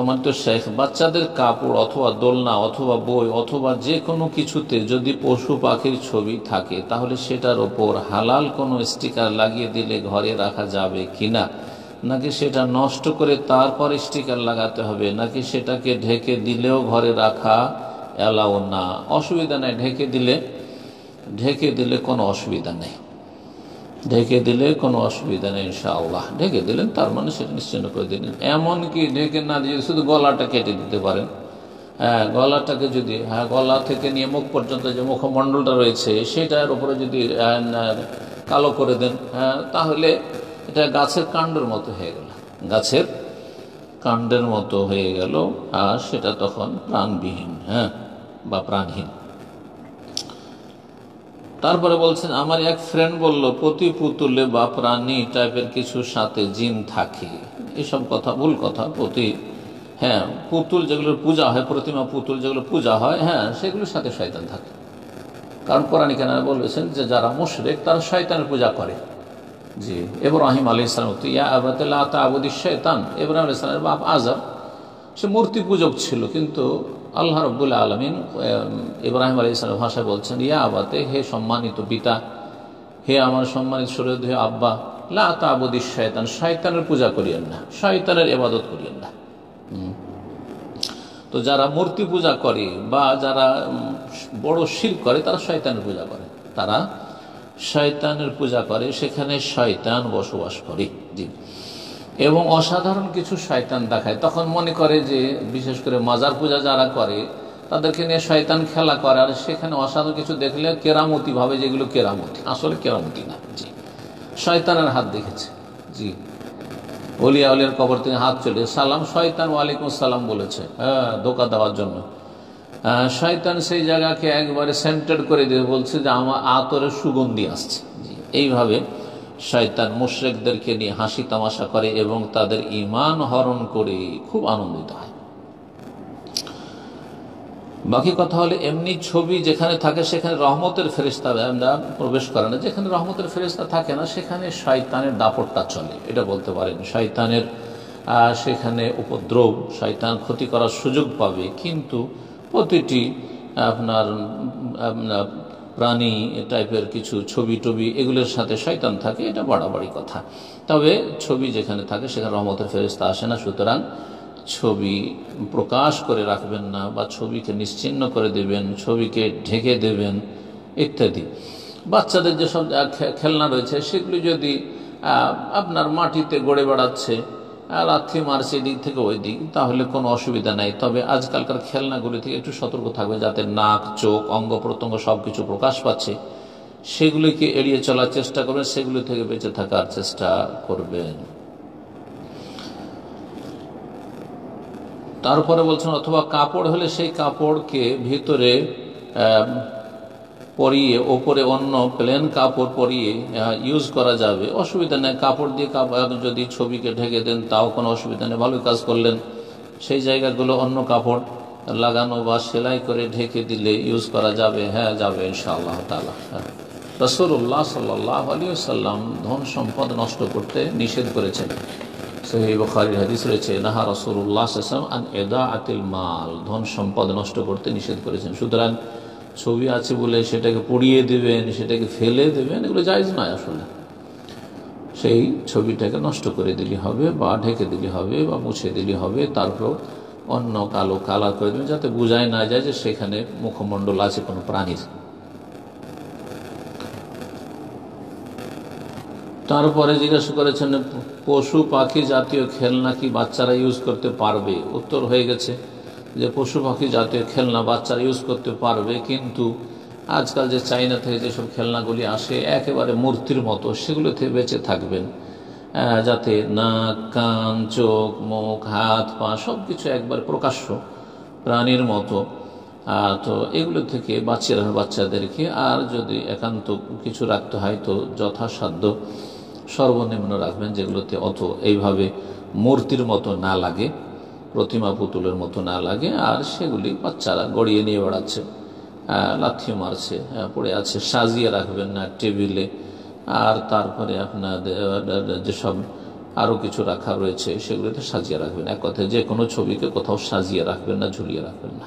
সম্মানিত শেখ, বাচ্চাদের কাপড় অথবা দোলনা অথবা বই অথবা যে কোনো কিছুতে যদি পশু পাখির ছবি থাকে, তাহলে সেটার ওপর হালাল কোনো স্টিকার লাগিয়ে দিলে ঘরে রাখা যাবে কি না নাকি সেটা নষ্ট করে তারপর স্টিকার লাগাতে হবে? নাকি সেটাকে ঢেকে দিলেও ঘরে রাখা এলাও না? অসুবিধা নেই, ঢেকে দিলে ঢেকে দিলে কোনো অসুবিধা নেই। ঢেকে দিলে কোনো অসুবিধা নেই, ইনশাআল্লাহ। ঢেকে দিলেন, তার মানে সেটা নিশ্চিন্ন করে দিলেন। এমনকি ঢেকে না দিয়ে শুধু গলাটা কেটে দিতে পারেন। হ্যাঁ গলাটাকে যদি হ্যাঁ গলা থেকে নিয়ে মুখ পর্যন্ত যে মুখমণ্ডলটা রয়েছে, সেটার উপরে যদি কালো করে দেন হ্যাঁ তাহলে এটা গাছের কাণ্ডের মতো হয়ে গেল। গাছের কাণ্ডের মতো হয়ে গেল, আর সেটা তখন প্রাণবিহীন হ্যাঁ বা প্রাণহীন। তারপরে বলছেন, আমার এক ফ্রেন্ড বলল প্রতি পুতুলে বা প্রাণী টাইপের কিছু সাথে জিন থাকে। এসব কথা, ভুল কথা প্রতি হ্যাঁ পুতুল যেগুলোর পূজা হয়, প্রতিমা পুতুল যেগুলো পূজা হয় হ্যাঁ সেগুলোর সাথে শয়তান থাকে। কারণ কোরআন কেন বলেছেন যে, যারা মুশরেক, তারা শয়তানের পূজা করে। জি এব্রাহিম আলী ইসলাম ইয়া আবাদুল্লাহ আবুদি শৈতান এব্রাহিম আলী ইসলামের বাপ আজর সে মূর্তি পূজক ছিল, কিন্তু আল্লাহ রব্বুল আলমিন ইব্রাহিম আলী ইসলামের ভাষায় বলছেন, ইয়া আবাতে, হে সম্মানিত পিতা, হে আমার সম্মানিত শরীর হে আব্বা, লা তাবুদি শয়তান শয়তানের পূজা করিয়েন না শয়তানের এবাদত করিয়েন না। তো যারা মূর্তি পূজা করে বা যারা বড় শির করে, তারা শয়তানের পূজা করে। তারা শয়তানের পূজা করে, সেখানে শয়তান বসবাস করে। জি। এবং অসাধারণ কিছু শয়তান দেখায়। তখন মনে করে যে, বিশেষ করে মাজার পূজা যারা করে, তাদেরকে নিয়ে শয়তান খেলা করে, আর সেখানে অসাধারণ কিছু দেখলে কেরামতি ভাবে যেগুলো কেরামতি, আসলে কেরামতি না। জি। শয়তানের হাত দেখেছে। জি। অলিয়া অলিয়ার কবর থেকে হাত চলে। সালাম, শয়তান, ওয়ালাইকুম সালাম বলেছে। হ্যাঁ ধোকা দেওয়ার জন্য। শয়তান সেই জায়গাকে একবারে সেন্টার করে দিয়ে বলছে যে, আমার আতরের সুগন্ধি আসছে। জি। এইভাবে শয়তান মুশ্রেকদেরকে নিয়ে হাসি তামাশা করে এবং তাদের ইমান হরণ করে খুব আনন্দিত হয়। বাকি কথা হলে, এমনি ছবি যেখানে থাকে সেখানে রহমতের ফেরিস্তা প্রবেশ করে না। যেখানে রহমতের ফেরিস্তা থাকে না, সেখানে শয়তানের দাপটটা চলে। এটা বলতে পারেন, শয়তানের সেখানে উপদ্রব, শয়তান ক্ষতি করার সুযোগ পাবে। কিন্তু প্রতিটি আপনার প্রাণী টাইপের কিছু ছবি টবি এগুলোর সাথে শয়তান থাকে, এটা বাড়াবাড়ি কথা। তবে ছবি যেখানে থাকে সেখানে রহমতের ফেরিস্তা আসে না, সুতরাং ছবি প্রকাশ করে রাখবেন না বা ছবিকে নিশ্চিন্ন করে দেবেন, ছবিকে ঢেকে দেবেন, ইত্যাদি। বাচ্চাদের যেসব খেলনা রয়েছে সেগুলি যদি আপনার মাটিতে গড়ে বেড়াচ্ছে লাথি মারছে এদিক থেকে ওই দিক তাহলে কোনো অসুবিধা নাই। তবে আজকালকার খেলনাগুলি থেকে একটু সতর্ক থাকবে যাতে নাক, চোখ, অঙ্গ প্রত্যঙ্গ সব কিছু প্রকাশ পাচ্ছে। সেগুলিকে এড়িয়ে চলার চেষ্টা করবেন, সেগুলি থেকে বেঁচে থাকার চেষ্টা করবেন। তারপরে বলছেন, অথবা কাপড় হলে সেই কাপড়কে ভিতরে পরিয়ে, ওপরে অন্য প্লেন কাপড় পরিয়ে ইউজ করা যাবে। অসুবিধা নেই, কাপড় দিয়ে কাপড় যদি ছবিকে ঢেকে দেন, তাও কোনো অসুবিধা নেই ভালো কাজ করলেন। সেই জায়গাগুলো অন্য কাপড় লাগানো বা সেলাই করে ঢেকে দিলে ইউজ করা যাবে হ্যাঁ যাবে ইনশাআল্লাহ তালা রসুল্লাহ সাল্লাহ আলী সাল্লাম ধন সম্পদ নষ্ট করতে নিষেধ করেছেন। সেই বখারির হাদিস রয়েছে, নাহা রসুল্লাহ আন এদা আতিল মাল। ধন সম্পদ নষ্ট করতে নিষেধ করেছেন। সুতরাং ছবি আছে বলে সেটাকে পড়িয়ে দেবেন, সেটাকে ফেলে দেবেন, এগুলো জায়জ নয় আসলে। সেই ছবিটাকে নষ্ট করে দিলে হবে বা ঢেকে দিলে হবে বা মুছে দিলে হবে, তারপর অন্য কালো কালার করে দেবেন, যাতে বোঝাই না যায় যে সেখানে মুখমণ্ডল আছে, কোনো প্রাণীর তারপরে জিজ্ঞাসা করেছেন, পশু, পাখি জাতীয় খেলনা কি বাচ্চারা ইউজ করতে পারবে? উত্তর হয়ে গেছে যে পশু পাখি জাতীয় খেলনা বাচ্চারা ইউজ করতে পারবে, কিন্তু আজকাল যে চাইনা থেকে যেসব খেলনাগুলি আসে, একেবারে মূর্তির মতো, সেগুলো থেকে বেঁচে থাকবেন। যাতে নাক, কান, চোখ, মুখ, হাত, পা সব কিছু একবার প্রকাশ্য প্রাণীর মতো। তো এগুলো থেকে বাঁচিয়ে রাখবে বাচ্চাদেরকে, আর যদি একান্ত কিছু রাখতে হয়, তো যথাসাধ্য সর্বনিম্ন রাখবেন, যেগুলোতে অত এইভাবে মূর্তির মতো না লাগে। প্রতিমা পুতুলের মতো না লাগে, আর সেগুলি বাচ্চারা গড়িয়ে নিয়ে বেড়াচ্ছে লাথি মারছে পড়ে আছে, সাজিয়ে রাখবেন না টেবিলে। আর তারপরে আপনার যেসব আরও কিছু রাখা রয়েছে, সেগুলিতে সাজিয়ে রাখবেন। এক কথায় যে কোনো ছবিকে কোথাও সাজিয়ে রাখবেন না, ঝুলিয়ে রাখবেন না।